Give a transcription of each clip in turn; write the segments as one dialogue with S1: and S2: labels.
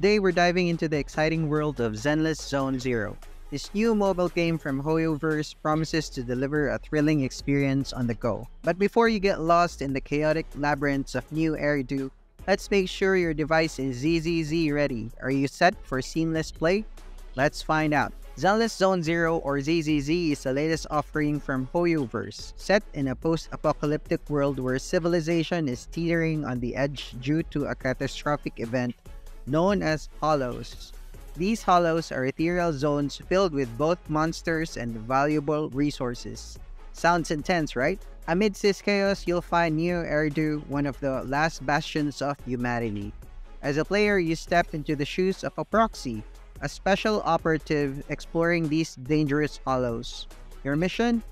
S1: Today we're diving into the exciting world of Zenless Zone Zero. This new mobile game from HoYoverse promises to deliver a thrilling experience on the go. But before you get lost in the chaotic labyrinths of new Eridu, let's make sure your device is ZZZ ready. Are you set for seamless play? Let's find out. Zenless Zone Zero or ZZZ is the latest offering from HoYoverse, set in a post-apocalyptic world where civilization is teetering on the edge due to a catastrophic event known as hollows. These hollows are ethereal zones filled with both monsters and valuable resources. Sounds intense, right? Amidst this chaos, you'll find Neo Eridu, one of the last bastions of humanity. As a player, you step into the shoes of a proxy, a special operative exploring these dangerous hollows. Your mission?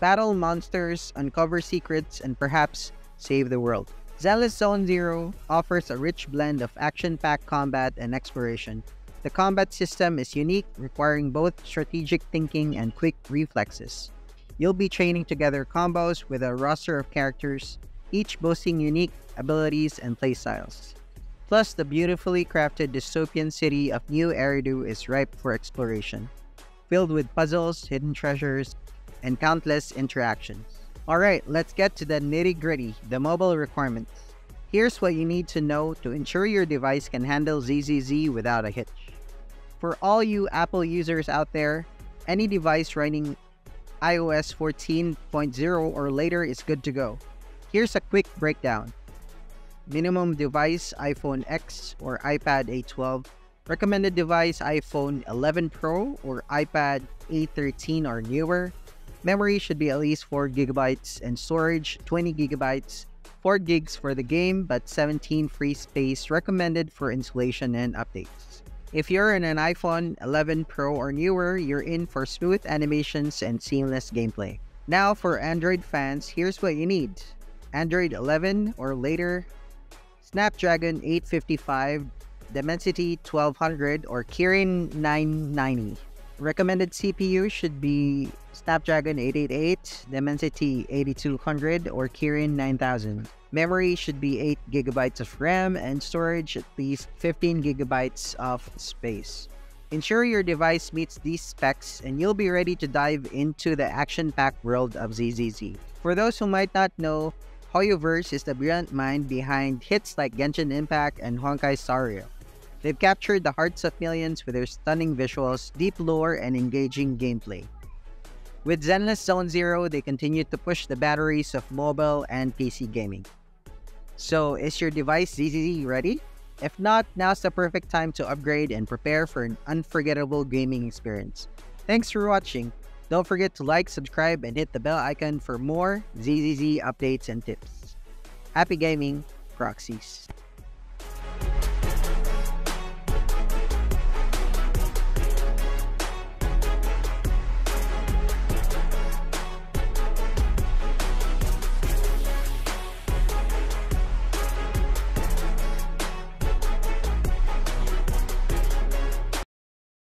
S1: Battle monsters, uncover secrets, and perhaps save the world. Zenless Zone Zero offers a rich blend of action-packed combat and exploration. The combat system is unique, requiring both strategic thinking and quick reflexes. You'll be training together combos with a roster of characters, each boasting unique abilities and playstyles. Plus, the beautifully crafted dystopian city of New Eridu is ripe for exploration, filled with puzzles, hidden treasures, and countless interactions. Alright, let's get to the nitty gritty, the mobile requirements. Here's what you need to know to ensure your device can handle ZZZ without a hitch. For all you Apple users out there, any device running iOS 14.0 or later is good to go. Here's a quick breakdown. Minimum device iPhone X or iPad A12. Recommended device iPhone 11 Pro or iPad A13 or newer. Memory should be at least 4 gigabytes and storage 20 gigabytes. 4 gigs for the game but 17 free space recommended for installation and updates. If you're in an iPhone 11 Pro or newer, you're in for smooth animations and seamless gameplay. Now for Android fans, here's what you need. Android 11 or later Snapdragon 855, Dimensity 1200, or Kirin 990. Recommended CPU should be Snapdragon 888, Dimensity 8200, or Kirin 9000. Memory should be 8 GB of RAM and storage at least 15 GB of space. Ensure your device meets these specs and you'll be ready to dive into the action-packed world of ZZZ. For those who might not know, HoYoverse is the brilliant mind behind hits like Genshin Impact and Honkai Star Rail. They've captured the hearts of millions with their stunning visuals, deep lore, and engaging gameplay. With Zenless Zone Zero, they continue to push the batteries of mobile and PC gaming. So, is your device ZZZ ready? If not, now's the perfect time to upgrade and prepare for an unforgettable gaming experience. Thanks for watching. Don't forget to like, subscribe, and hit the bell icon for more ZZZ updates and tips. Happy gaming, Proxies.